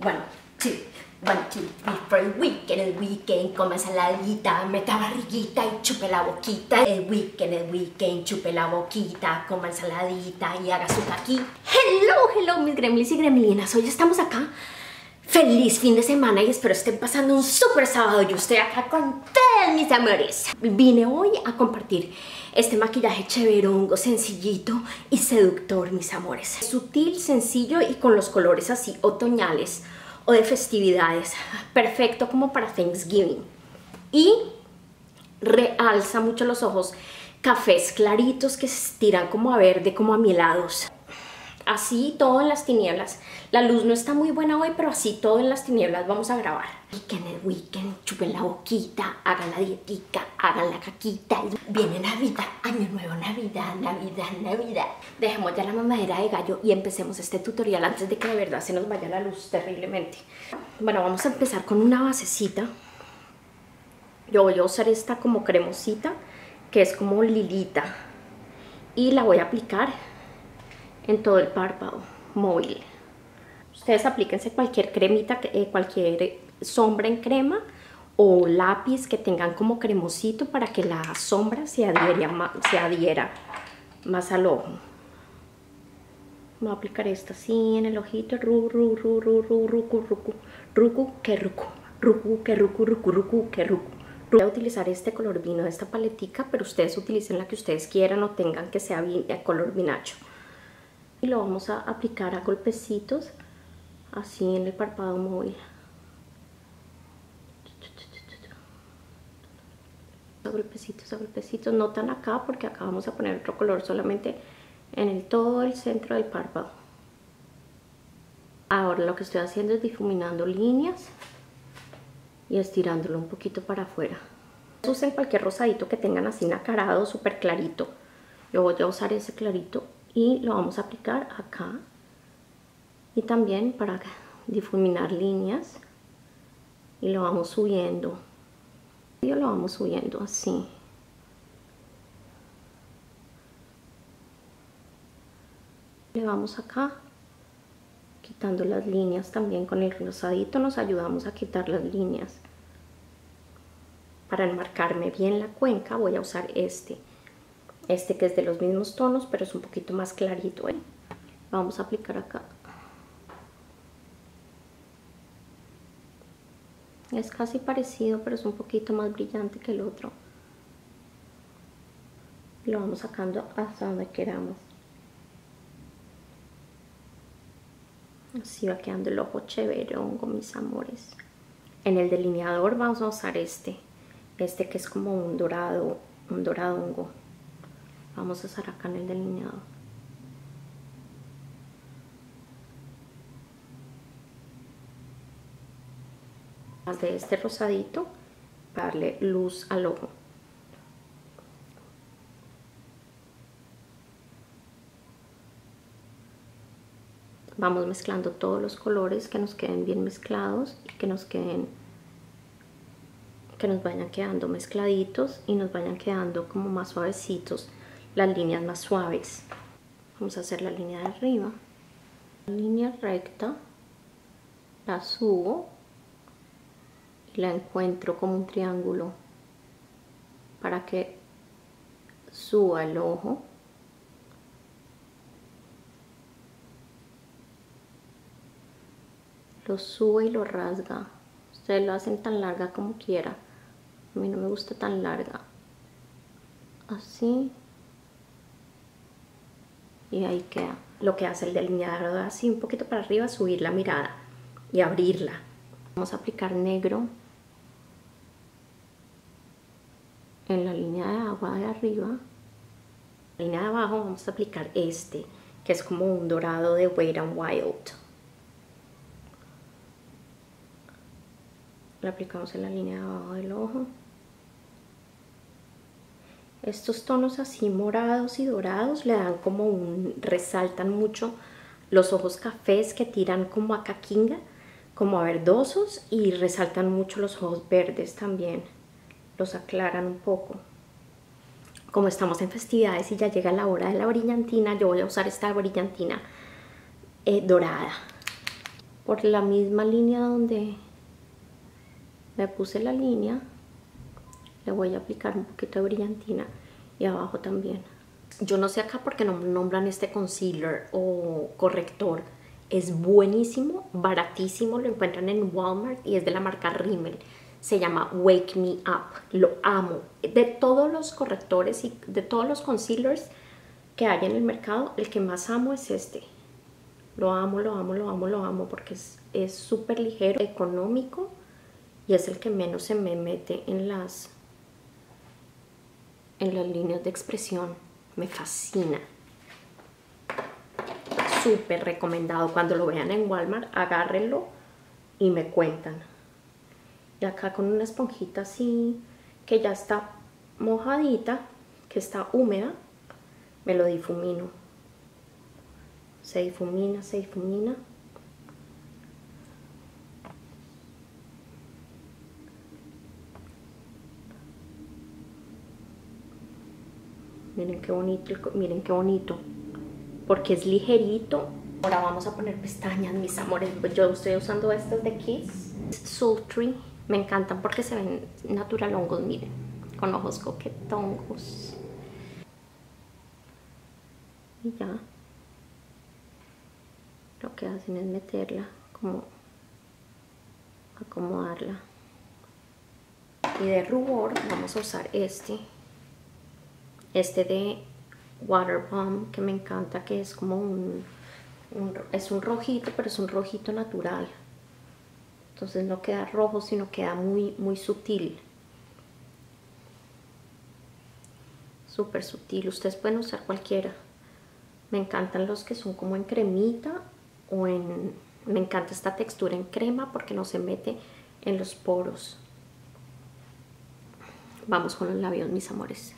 One, two, one, two, three, for el weekend, el weekend, coma ensaladita, meta barriguita y chupe la boquita. El weekend, el weekend, chupe la boquita, coma ensaladita y haga su aquí. Hello, hello, mis gremlins y gremlinas. Hoy estamos acá. Feliz fin de semana y espero estén pasando un super sábado. Yo estoy acá con todos mis amores. Vine hoy a compartir este maquillaje cheverongo, sencillito y seductor, mis amores. Sutil, sencillo y con los colores así otoñales o de festividades. Perfecto como para Thanksgiving. Y realza mucho los ojos cafés claritos que se estiran como a verde, como a mielados así todo en las tinieblas. La luz no está muy buena hoy, pero así todo en las tinieblas vamos a grabar. Weekend el weekend, chupen la boquita, hagan la dietica, hagan la caquita. Viene Navidad, Año Nuevo, Navidad, Navidad, Navidad. Dejemos ya la mamadera de gallo y empecemos este tutorial antes de que de verdad se nos vaya la luz terriblemente. Bueno, vamos a empezar con una basecita. Yo voy a usar esta como cremosita, que es como lilita. Y la voy a aplicar en todo el párpado móvil. Ustedes aplíquense cualquier cremita, eh, cualquier sombra en crema o lápiz que tengan como cremosito para que la sombra se adhiera se adhiera más al ojo. Voy a aplicar esta así en el ojito, ru, ru, ru, ru, ru, rucu, rucu, rucu, que rucu, rucu, que rucu, rucu, rucu, que rucu. Voy a utilizar este color vino de esta paletica, pero ustedes utilicen la que ustedes quieran o tengan que sea color vinacho y lo vamos a aplicar a golpecitos así en el párpado móvil. A golpecitos, a golpecitos, no tan acá porque acá vamos a poner otro color solamente en el todo el centro del párpado. Ahora lo que estoy haciendo es difuminando líneas y estirándolo un poquito para afuera. Usen cualquier rosadito que tengan así nacarado, súper clarito yo voy a usar ese clarito y lo vamos a aplicar acá. Y también para difuminar líneas. Y lo vamos subiendo. Y lo vamos subiendo así. Le vamos acá quitando las líneas también con el rosadito. Nos ayudamos a quitar las líneas. Para enmarcarme bien la cuenca voy a usar este este que es de los mismos tonos pero es un poquito más clarito ¿eh? vamos a aplicar acá. Es casi parecido pero es un poquito más brillante que el otro. Lo vamos sacando hasta donde queramos. Así va quedando el ojo con mis amores. En el delineador vamos a usar este. Este que es como un dorado un doradongo vamos a acá en el delineado de este rosadito para darle luz al ojo. Vamos mezclando todos los colores que nos queden bien mezclados y que nos queden que nos vayan quedando mezcladitos y nos vayan quedando como más suavecitos las líneas más suaves. Vamos a hacer la línea de arriba. Línea recta, la subo y la encuentro como un triángulo para que suba el ojo. Lo sube y lo rasga. Ustedes lo hacen tan larga como quiera. A mí no me gusta tan larga. Así y ahí queda lo que hace el delineador así un poquito para arriba subir la mirada y abrirla. Vamos a aplicar negro en la línea de agua de arriba. En la línea de abajo vamos a aplicar este que es como un dorado de Wet n Wild. Lo aplicamos en la línea de abajo del ojo estos tonos así morados y dorados le dan como un, resaltan mucho los ojos cafés que tiran como a caquinga, como a verdosos y resaltan mucho los ojos verdes también, los aclaran un poco. Como estamos en festividades y ya llega la hora de la brillantina, yo voy a usar esta brillantina eh, dorada. por la misma línea donde me puse la línea le voy a aplicar un poquito de brillantina y abajo también. Yo no sé acá porque no nombran este concealer o corrector. Es buenísimo, baratísimo, lo encuentran en Walmart y es de la marca Rimmel. Se llama Wake Me Up, lo amo. De todos los correctores y de todos los concealers que hay en el mercado, el que más amo es este. Lo amo, lo amo, lo amo, lo amo porque es súper ligero, económico y es el que menos se me mete en las, en las líneas de expresión. Me fascina. Súper recomendado. Cuando lo vean en Walmart, agárrenlo y me cuentan. Y acá con una esponjita así, que ya está mojadita, que está húmeda, me lo difumino se difumina, se difumina. Miren qué bonito, miren qué bonito. Porque es ligerito. Ahora vamos a poner pestañas, mis amores. Yo estoy usando estas de Kiss. Sultry. Me encantan porque se ven natural hongos, miren. Con ojos coquetongos. Y ya lo que hacen es meterla como acomodarla y de rubor vamos a usar este este de water bomb que me encanta que es como un, es un rojito pero es un rojito natural entonces no queda rojo sino queda muy muy sutil súper sutil ustedes pueden usar cualquiera me encantan los que son como en cremita o en... Me encanta esta textura en crema porque no se mete en los poros. Vamos con los labios, mis amores.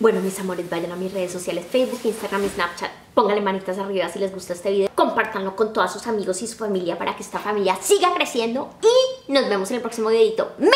Bueno, mis amores, vayan a mis redes sociales, Facebook, Instagram y Snapchat. Pónganle manitas arriba si les gusta este video. Compártanlo con todos sus amigos y su familia para que esta familia siga creciendo. Y nos vemos en el próximo videito. ¡Me!